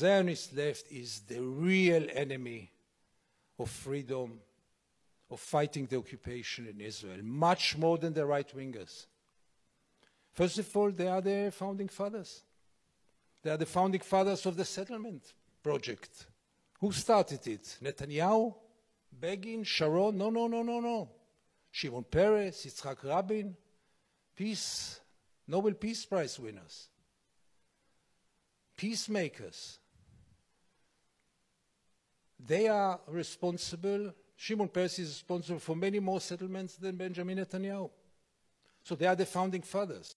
Zionist left is the real enemy of freedom, of fighting the occupation in Israel, much more than the right wingers. First of all, they are the founding fathers. They are the founding fathers of the settlement project. Who started it? Netanyahu? Begin? Sharon? No, no, no, no, no. Shimon Peres, Yitzhak Rabin, peace, Nobel Peace Prize winners, peacemakers. They are responsible, Shimon Peres is responsible for many more settlements than Benjamin Netanyahu. So they are the founding fathers.